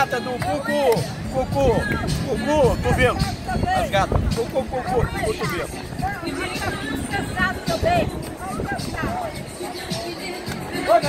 gata do cucu, cucu, cucu, cotovelo. As gatas, cucu, cucu, cotovelo. tu descansado também. Ô,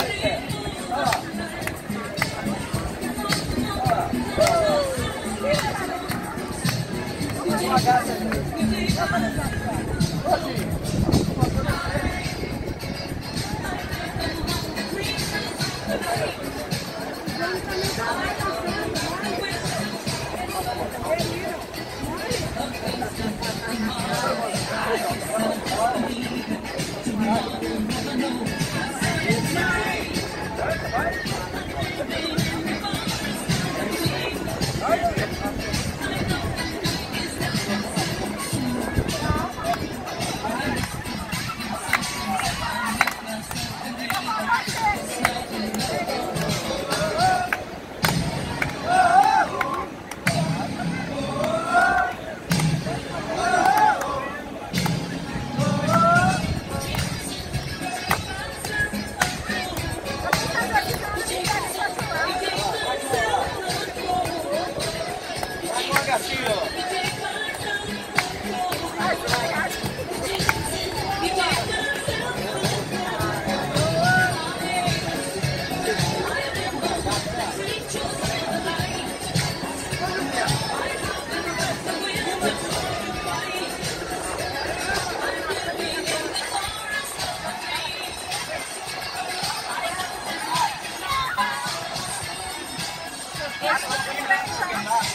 Yes,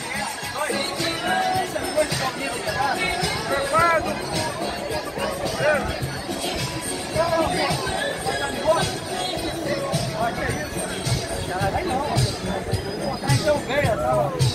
Olha que é isso. Vai é não. Então veio, tá?